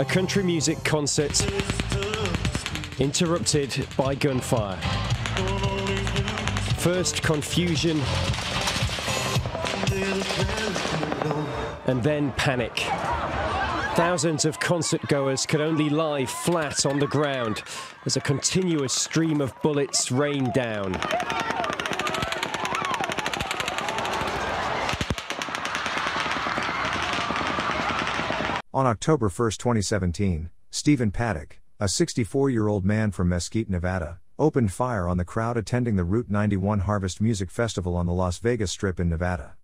A country music concert interrupted by gunfire. First confusion, and then panic. Thousands of concert goers could only lie flat on the ground as a continuous stream of bullets rained down. On October 1, 2017, Stephen Paddock, a 64 year old man from Mesquite, Nevada, opened fire on the crowd attending the Route 91 Harvest Music Festival on the Las Vegas Strip in Nevada.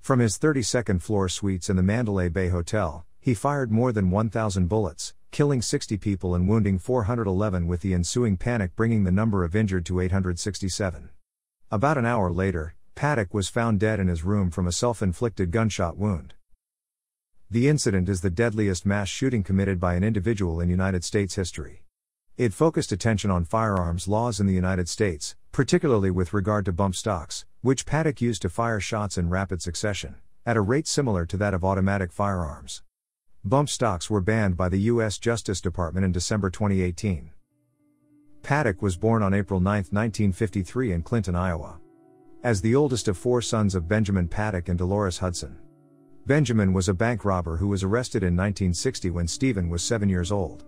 From his 32nd floor suites in the Mandalay Bay Hotel, he fired more than 1,000 bullets, killing 60 people and wounding 411, with the ensuing panic bringing the number of injured to 867. About an hour later, Paddock was found dead in his room from a self inflicted gunshot wound. The incident is the deadliest mass shooting committed by an individual in United States history. It focused attention on firearms laws in the United States, particularly with regard to bump stocks, which Paddock used to fire shots in rapid succession, at a rate similar to that of automatic firearms. Bump stocks were banned by the U.S. Justice Department in December 2018. Paddock was born on April 9, 1953, in Clinton, Iowa. As the oldest of four sons of Benjamin Paddock and Dolores Hudson. Benjamin was a bank robber who was arrested in 1960 when Stephen was seven years old.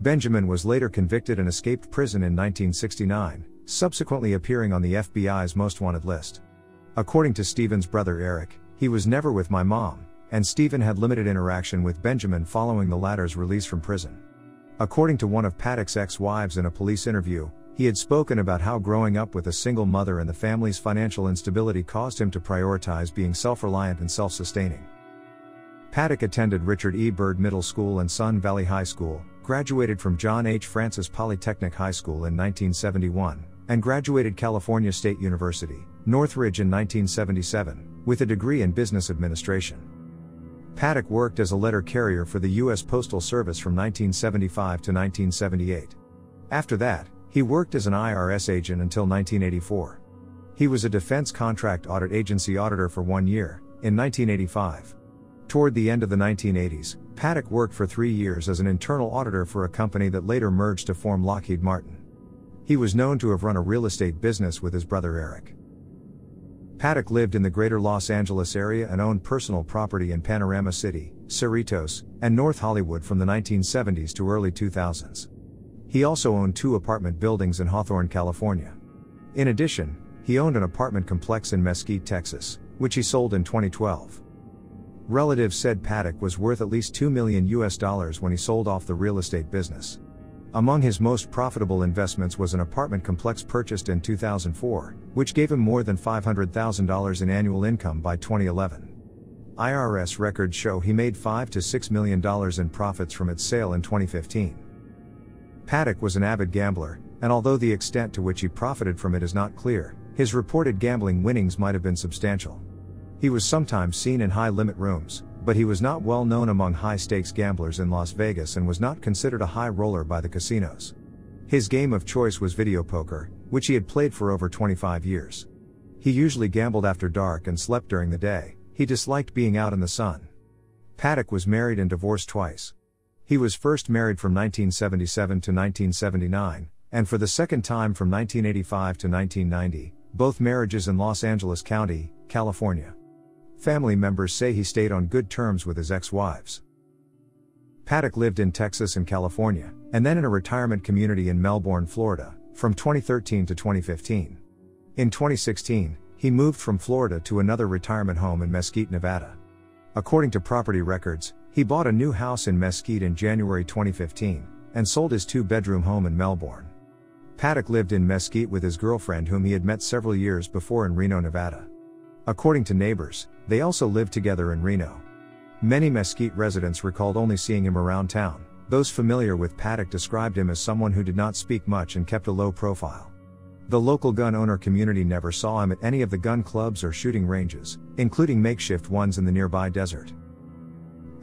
Benjamin was later convicted and escaped prison in 1969, subsequently appearing on the FBI's most wanted list. According to Stephen's brother Eric, he was never with my mom, and Stephen had limited interaction with Benjamin following the latter's release from prison. According to one of Paddock's ex wives in a police interview, he had spoken about how growing up with a single mother and the family's financial instability caused him to prioritize being self reliant and self sustaining. Paddock attended Richard E. Byrd Middle School and Sun Valley High School, graduated from John H. Francis Polytechnic High School in 1971, and graduated California State University, Northridge in 1977, with a degree in business administration. Paddock worked as a letter carrier for the U.S. Postal Service from 1975 to 1978. After that, he worked as an IRS agent until 1984. He was a Defense Contract Audit Agency auditor for one year, in 1985. Toward the end of the 1980s, Paddock worked for three years as an internal auditor for a company that later merged to form Lockheed Martin. He was known to have run a real estate business with his brother Eric. Paddock lived in the greater Los Angeles area and owned personal property in Panorama City, Cerritos, and North Hollywood from the 1970s to early 2000s. He also owned two apartment buildings in Hawthorne, California. In addition, he owned an apartment complex in Mesquite, Texas, which he sold in 2012. Relatives said Paddock was worth at least 2 million US dollars when he sold off the real estate business. Among his most profitable investments was an apartment complex purchased in 2004, which gave him more than $500,000 in annual income by 2011. IRS records show he made 5 to 6 million dollars in profits from its sale in 2015. Paddock was an avid gambler, and although the extent to which he profited from it is not clear, his reported gambling winnings might have been substantial. He was sometimes seen in high limit rooms, but he was not well known among high stakes gamblers in Las Vegas and was not considered a high roller by the casinos. His game of choice was video poker, which he had played for over 25 years. He usually gambled after dark and slept during the day, he disliked being out in the sun. Paddock was married and divorced twice. He was first married from 1977 to 1979, and for the second time from 1985 to 1990, both marriages in Los Angeles County, California. Family members say he stayed on good terms with his ex wives. Paddock lived in Texas and California, and then in a retirement community in Melbourne, Florida, from 2013 to 2015. In 2016, he moved from Florida to another retirement home in Mesquite, Nevada. According to property records, he bought a new house in Mesquite in January 2015 and sold his two bedroom home in Melbourne. Paddock lived in Mesquite with his girlfriend, whom he had met several years before in Reno, Nevada. According to neighbors, they also lived together in Reno. Many Mesquite residents recalled only seeing him around town. Those familiar with Paddock described him as someone who did not speak much and kept a low profile. The local gun owner community never saw him at any of the gun clubs or shooting ranges, including makeshift ones in the nearby desert.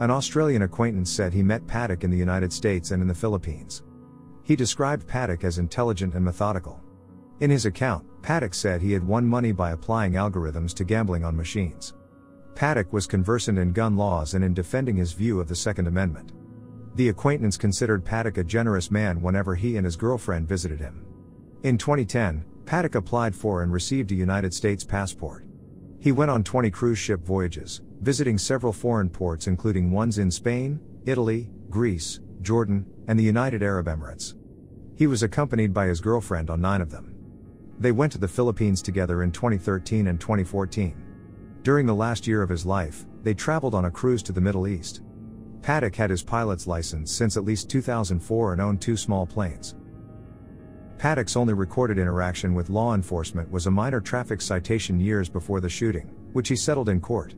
An Australian acquaintance said he met Paddock in the United States and in the Philippines. He described Paddock as intelligent and methodical. In his account, Paddock said he had won money by applying algorithms to gambling on machines. Paddock was conversant in gun laws and in defending his view of the Second Amendment. The acquaintance considered Paddock a generous man whenever he and his girlfriend visited him. In 2010, Paddock applied for and received a United States passport. He went on 20 cruise ship voyages, visiting several foreign ports including ones in Spain, Italy, Greece, Jordan, and the United Arab Emirates. He was accompanied by his girlfriend on nine of them. They went to the Philippines together in 2013 and 2014. During the last year of his life, they traveled on a cruise to the Middle East. Paddock had his pilot's license since at least 2004 and owned two small planes. Paddock's only recorded interaction with law enforcement was a minor traffic citation years before the shooting, which he settled in court.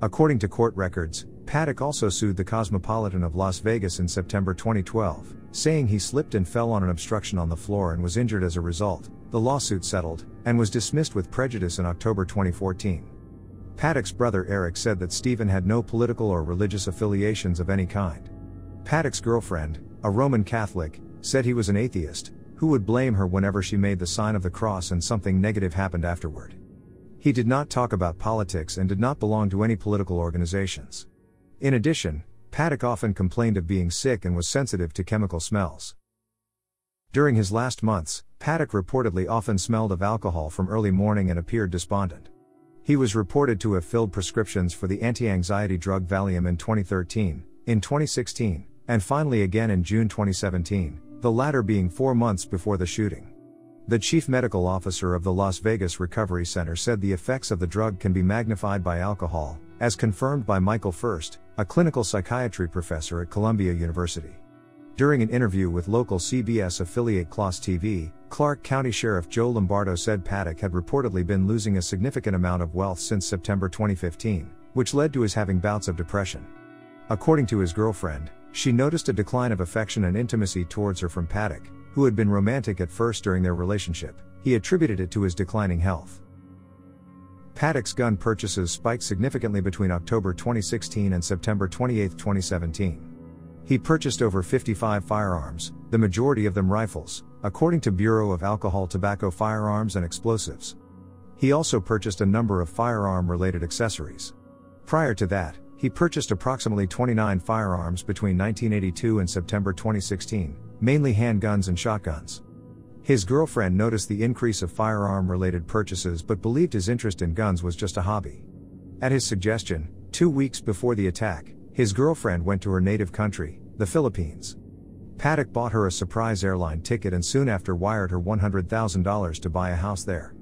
According to court records, Paddock also sued the Cosmopolitan of Las Vegas in September 2012, saying he slipped and fell on an obstruction on the floor and was injured as a result. The lawsuit settled, and was dismissed with prejudice in October 2014. Paddock's brother Eric said that Stephen had no political or religious affiliations of any kind. Paddock's girlfriend, a Roman Catholic, said he was an atheist, who would blame her whenever she made the sign of the cross and something negative happened afterward. He did not talk about politics and did not belong to any political organizations. In addition, Paddock often complained of being sick and was sensitive to chemical smells. During his last months, Paddock reportedly often smelled of alcohol from early morning and appeared despondent. He was reported to have filled prescriptions for the anti anxiety drug Valium in 2013, in 2016, and finally again in June 2017, the latter being four months before the shooting. The chief medical officer of the Las Vegas Recovery Center said the effects of the drug can be magnified by alcohol, as confirmed by Michael First, a clinical psychiatry professor at Columbia University. During an interview with local CBS affiliate KLAS TV, Clark County Sheriff Joe Lombardo said Paddock had reportedly been losing a significant amount of wealth since September 2015, which led to his having bouts of depression. According to his girlfriend, she noticed a decline of affection and intimacy towards her from Paddock, who had been romantic at first during their relationship. He attributed it to his declining health. Paddock's gun purchases spiked significantly between October 2016 and September 28, 2017. He purchased over 55 firearms, the majority of them rifles, according to Bureau of Alcohol Tobacco Firearms and Explosives. He also purchased a number of firearm related accessories. Prior to that, he purchased approximately 29 firearms between 1982 and September 2016, mainly handguns and shotguns. His girlfriend noticed the increase of firearm related purchases but believed his interest in guns was just a hobby. At his suggestion, two weeks before the attack, his girlfriend went to her native country, the Philippines. Paddock bought her a surprise airline ticket and soon after wired her $100,000 to buy a house there.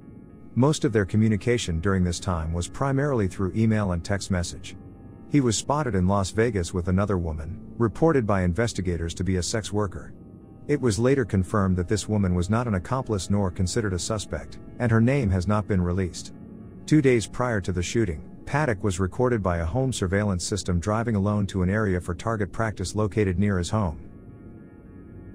Most of their communication during this time was primarily through email and text message. He was spotted in Las Vegas with another woman, reported by investigators to be a sex worker. It was later confirmed that this woman was not an accomplice nor considered a suspect, and her name has not been released. Two days prior to the shooting, Paddock was recorded by a home surveillance system driving alone to an area for target practice located near his home.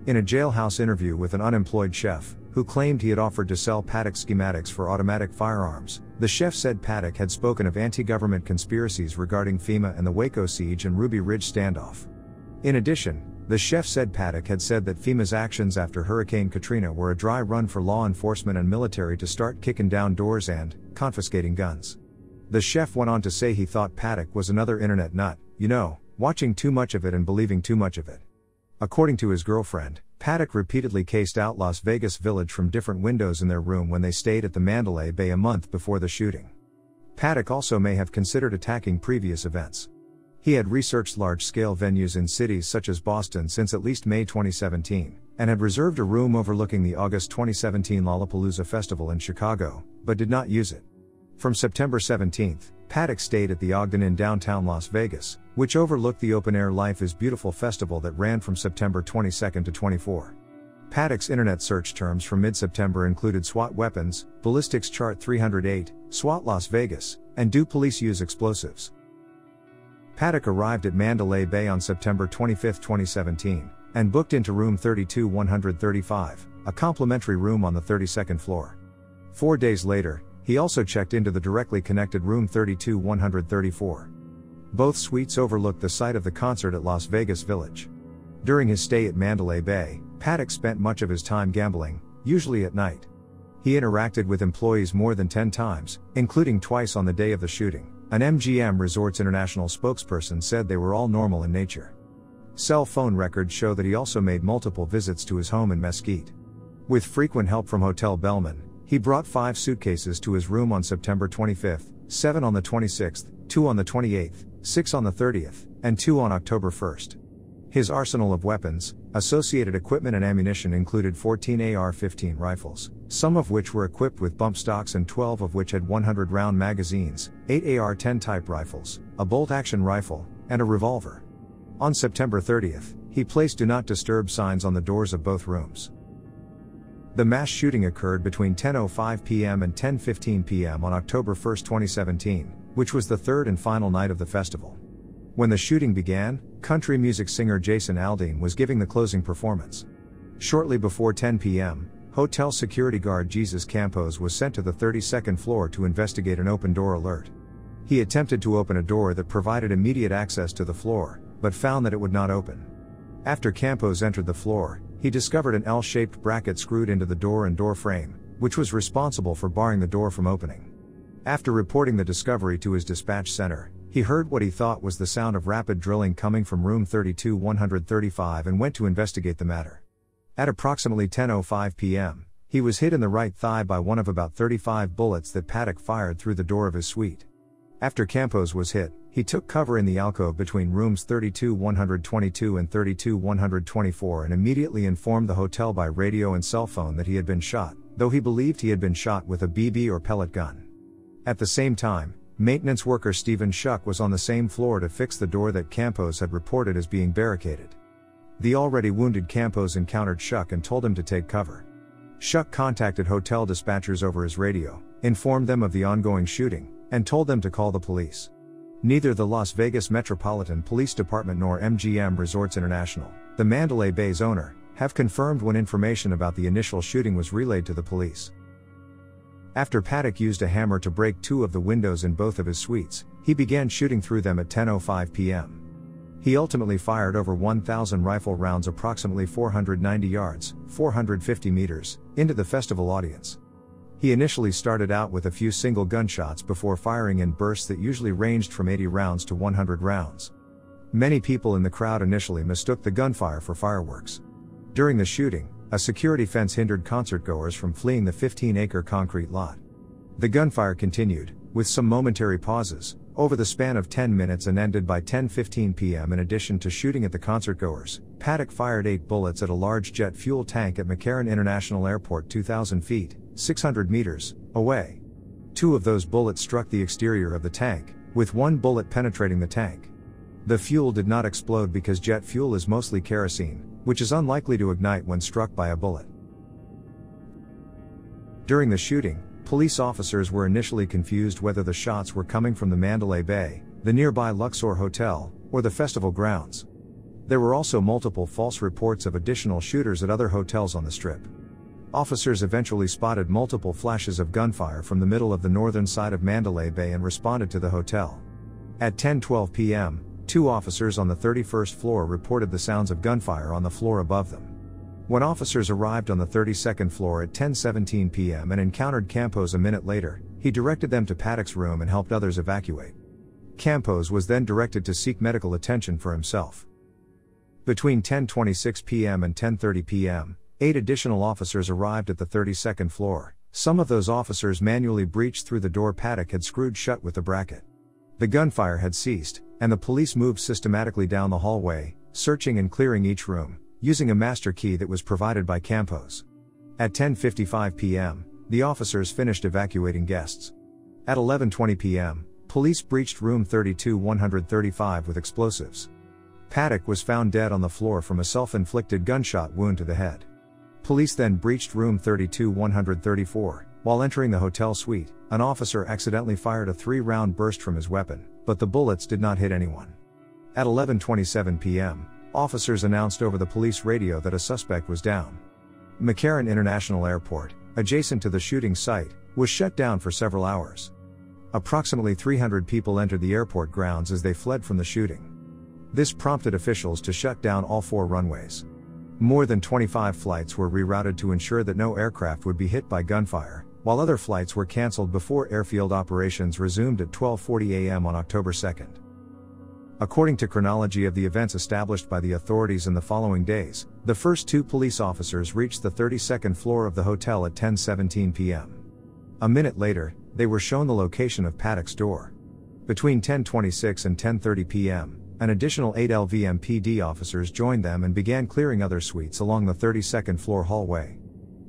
In a jailhouse interview with an unemployed chef, who claimed he had offered to sell Paddock schematics for automatic firearms, the chef said Paddock had spoken of anti government conspiracies regarding FEMA and the Waco siege and Ruby Ridge standoff. In addition, the chef said Paddock had said that FEMA's actions after Hurricane Katrina were a dry run for law enforcement and military to start kicking down doors and confiscating guns. The chef went on to say he thought Paddock was another internet nut, you know, watching too much of it and believing too much of it. According to his girlfriend, Paddock repeatedly cased out Las Vegas Village from different windows in their room when they stayed at the Mandalay Bay a month before the shooting. Paddock also may have considered attacking previous events. He had researched large scale venues in cities such as Boston since at least May 2017, and had reserved a room overlooking the August 2017 Lollapalooza Festival in Chicago, but did not use it. From September 17, Paddock stayed at the Ogden in downtown Las Vegas, which overlooked the open air Life is Beautiful festival that ran from September 22 to 24. Paddock's internet search terms from mid September included SWAT weapons, ballistics chart 308, SWAT Las Vegas, and do police use explosives. Paddock arrived at Mandalay Bay on September 25, 2017, and booked into room 32 135, a complimentary room on the 32nd floor. Four days later, he also checked into the directly connected room 32 134. Both suites overlooked the site of the concert at Las Vegas Village. During his stay at Mandalay Bay, Paddock spent much of his time gambling, usually at night. He interacted with employees more than 10 times, including twice on the day of the shooting. An MGM Resorts International spokesperson said they were all normal in nature. Cell phone records show that he also made multiple visits to his home in Mesquite. With frequent help from Hotel Bellman, he brought five suitcases to his room on September 25th, seven on the 26th, two on the 28th, six on the 30th, and two on October 1st. His arsenal of weapons, associated equipment, and ammunition included 14 AR 15 rifles, some of which were equipped with bump stocks and 12 of which had 100 round magazines, 8 AR 10 type rifles, a bolt action rifle, and a revolver. On September 30th, he placed do not disturb signs on the doors of both rooms. The mass shooting occurred between 10:05 p.m. and 10:15 p.m. on October 1, 2017, which was the third and final night of the festival. When the shooting began, country music singer Jason Aldean was giving the closing performance. Shortly before 10 p.m., hotel security guard Jesus Campos was sent to the 32nd floor to investigate an open door alert. He attempted to open a door that provided immediate access to the floor, but found that it would not open. After Campos entered the floor, he discovered an L shaped bracket screwed into the door and door frame, which was responsible for barring the door from opening. After reporting the discovery to his dispatch center, he heard what he thought was the sound of rapid drilling coming from room 32 135 and went to investigate the matter. At approximately 10:05 p.m., he was hit in the right thigh by one of about 35 bullets that Paddock fired through the door of his suite. After Campos was hit, he took cover in the alcove between rooms 32 122 and 32 124 and immediately informed the hotel by radio and cell phone that he had been shot, though he believed he had been shot with a BB or pellet gun. At the same time, Maintenance worker Stephen Schuck was on the same floor to fix the door that Campos had reported as being barricaded. The already wounded Campos encountered Schuck and told him to take cover. Schuck contacted hotel dispatchers over his radio, informed them of the ongoing shooting, and told them to call the police. Neither the Las Vegas Metropolitan Police Department nor MGM Resorts International, the Mandalay Bay's owner, have confirmed when information about the initial shooting was relayed to the police. After Paddock used a hammer to break two of the windows in both of his suites, he began shooting through them at 10:05 p.m. He ultimately fired over 1,000 rifle rounds approximately 490 yards, 450 meters, into the festival audience. He initially started out with a few single gunshots before firing in bursts that usually ranged from 80 rounds to 100 rounds. Many people in the crowd initially mistook the gunfire for fireworks. During the shooting, a security fence hindered concertgoers from fleeing the 15 acre concrete lot. The gunfire continued, with some momentary pauses, over the span of 10 minutes and ended by 10:15 p.m. in addition to shooting at the concertgoers. Paddock fired 8 bullets at a large jet fuel tank at McCarran International Airport 2000 feet, 600 meters away. Two of those bullets struck the exterior of the tank, with one bullet penetrating the tank. The fuel did not explode because jet fuel is mostly kerosene, which is unlikely to ignite when struck by a bullet. During the shooting, police officers were initially confused whether the shots were coming from the Mandalay Bay, the nearby Luxor Hotel, or the festival grounds. There were also multiple false reports of additional shooters at other hotels on the strip. Officers eventually spotted multiple flashes of gunfire from the middle of the northern side of Mandalay Bay and responded to the hotel. At 10:12 p.m., Two officers on the 31st floor reported the sounds of gunfire on the floor above them. When officers arrived on the 32nd floor at 10:17 p.m. and encountered Campos a minute later, he directed them to Paddock's room and helped others evacuate. Campos was then directed to seek medical attention for himself. Between 10:26 p.m. and 10:30 p.m., eight additional officers arrived at the 32nd floor. Some of those officers manually breached through the door Paddock had screwed shut with the bracket. The gunfire had ceased, and the police moved systematically down the hallway, searching and clearing each room, using a master key that was provided by Campos. At 10:55 p.m., the officers finished evacuating guests. At 11:20 p.m., police breached room 32-135 with explosives. Paddock was found dead on the floor from a self-inflicted gunshot wound to the head. Police then breached room 32-134. While entering the hotel suite, an officer accidentally fired a three-round burst from his weapon but the bullets did not hit anyone. At 11:27 p.m., officers announced over the police radio that a suspect was down. McCarran International Airport, adjacent to the shooting site, was shut down for several hours. Approximately 300 people entered the airport grounds as they fled from the shooting. This prompted officials to shut down all four runways. More than 25 flights were rerouted to ensure that no aircraft would be hit by gunfire, while other flights were cancelled before airfield operations resumed at 12:40 a.m. on October 2. According to chronology of the events established by the authorities in the following days, the first two police officers reached the 32nd floor of the hotel at 10:17 p.m. A minute later, they were shown the location of Paddock's door. Between 10:26 and 10:30 p.m., an additional 8 LVMPD officers joined them and began clearing other suites along the 32nd floor hallway.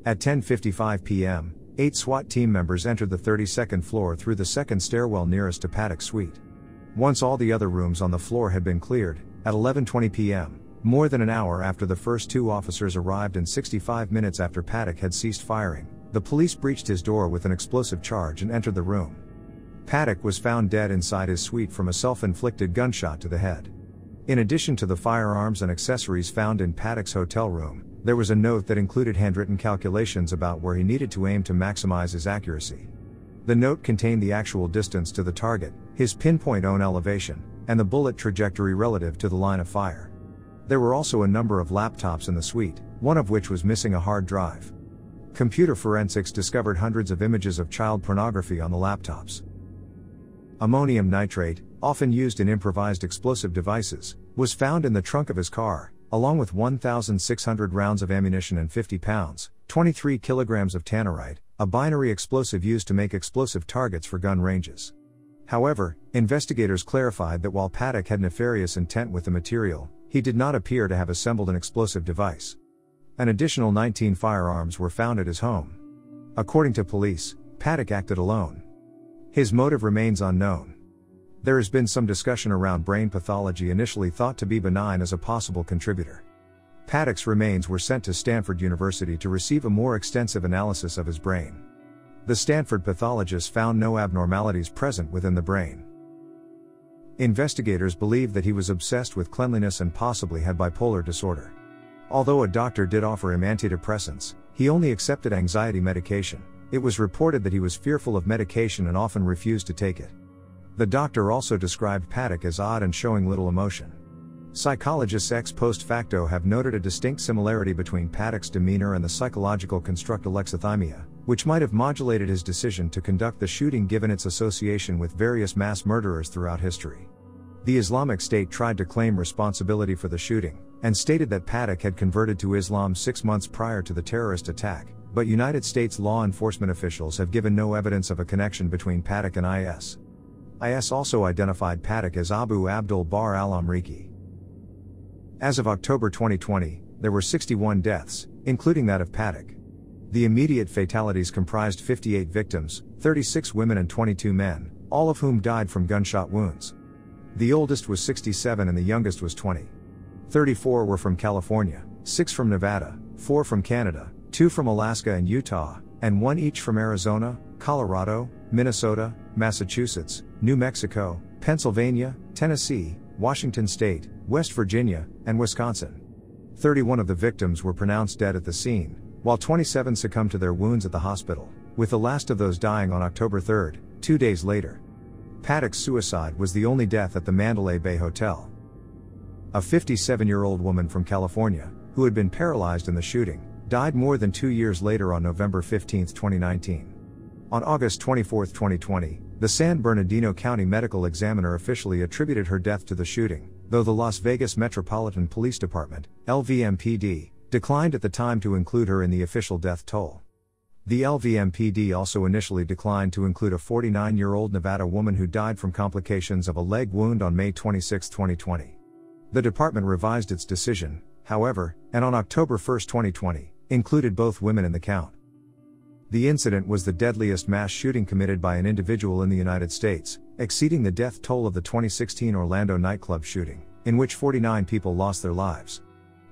At 10:55 p.m., 8 SWAT team members entered the 32nd floor through the second stairwell nearest to Paddock's suite. Once all the other rooms on the floor had been cleared, at 11:20 p.m., more than an hour after the first two officers arrived and 65 minutes after Paddock had ceased firing, the police breached his door with an explosive charge and entered the room. Paddock was found dead inside his suite from a self-inflicted gunshot to the head. In addition to the firearms and accessories found in Paddock's hotel room, there was a note that included handwritten calculations about where he needed to aim to maximize his accuracy. The note contained the actual distance to the target, his pinpoint own elevation, and the bullet trajectory relative to the line of fire. There were also a number of laptops in the suite, one of which was missing a hard drive. Computer forensics discovered hundreds of images of child pornography on the laptops. Ammonium nitrate, often used in improvised explosive devices, was found in the trunk of his car, along with 1,600 rounds of ammunition and 50 pounds, 23 kilograms of tannerite, a binary explosive used to make explosive targets for gun ranges. However, investigators clarified that while Paddock had nefarious intent with the material, he did not appear to have assembled an explosive device. An additional 19 firearms were found at his home. According to police, Paddock acted alone. His motive remains unknown. There has been some discussion around brain pathology initially thought to be benign as a possible contributor. Paddock's remains were sent to Stanford University to receive a more extensive analysis of his brain. The Stanford pathologist found no abnormalities present within the brain. Investigators believe that he was obsessed with cleanliness and possibly had bipolar disorder. Although a doctor did offer him antidepressants, he only accepted anxiety medication. It was reported that he was fearful of medication and often refused to take it. The doctor also described Paddock as odd and showing little emotion. Psychologists ex post facto have noted a distinct similarity between Paddock's demeanor and the psychological construct alexithymia, which might have modulated his decision to conduct the shooting given its association with various mass murderers throughout history. The Islamic State tried to claim responsibility for the shooting, and stated that Paddock had converted to Islam six months prior to the terrorist attack, but United States law enforcement officials have given no evidence of a connection between Paddock and IS. IS also identified Paddock as Abu Abdul Bar al Amriki. As of October 2020, there were 61 deaths, including that of Paddock. The immediate fatalities comprised 58 victims, 36 women and 22 men, all of whom died from gunshot wounds. The oldest was 67 and the youngest was 20. 34 were from California, 6 from Nevada, 4 from Canada, 2 from Alaska and Utah, and 1 each from Arizona, Colorado, Minnesota, Massachusetts, New Mexico, Pennsylvania, Tennessee, Washington State, West Virginia, and Wisconsin. 31 of the victims were pronounced dead at the scene, while 27 succumbed to their wounds at the hospital, with the last of those dying on October 3, two days later. Paddock's suicide was the only death at the Mandalay Bay Hotel. A 57 year old woman from California, who had been paralyzed in the shooting, died more than two years later on November 15, 2019. On August 24, 2020, the San Bernardino County Medical Examiner officially attributed her death to the shooting, though the Las Vegas Metropolitan Police Department, LVMPD, declined at the time to include her in the official death toll. The LVMPD also initially declined to include a 49 year old Nevada woman who died from complications of a leg wound on May 26, 2020. The department revised its decision, however, and on October 1, 2020, included both women in the count. The incident was the deadliest mass shooting committed by an individual in the United States, exceeding the death toll of the 2016 Orlando nightclub shooting, in which 49 people lost their lives.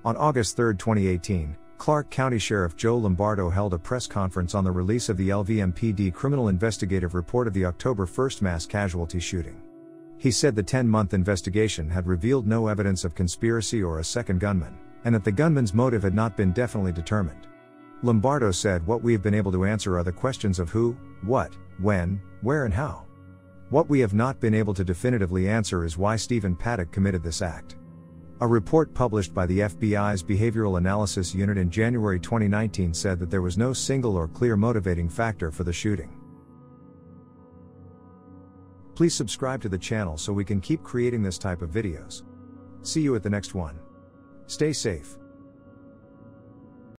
On August 3, 2018, Clark County Sheriff Joe Lombardo held a press conference on the release of the LVMPD criminal investigative report of the October 1 mass casualty shooting. He said the 10 month investigation had revealed no evidence of conspiracy or a second gunman, and that the gunman's motive had not been definitely determined. Lombardo said what we have been able to answer are the questions of who, what, when, where, and how. What we have not been able to definitively answer is why Stephen Paddock committed this act. A report published by the FBI's Behavioral Analysis Unit in January 2019 said that there was no single or clear motivating factor for the shooting. Please subscribe to the channel so we can keep creating this type of videos. See you at the next one. Stay safe.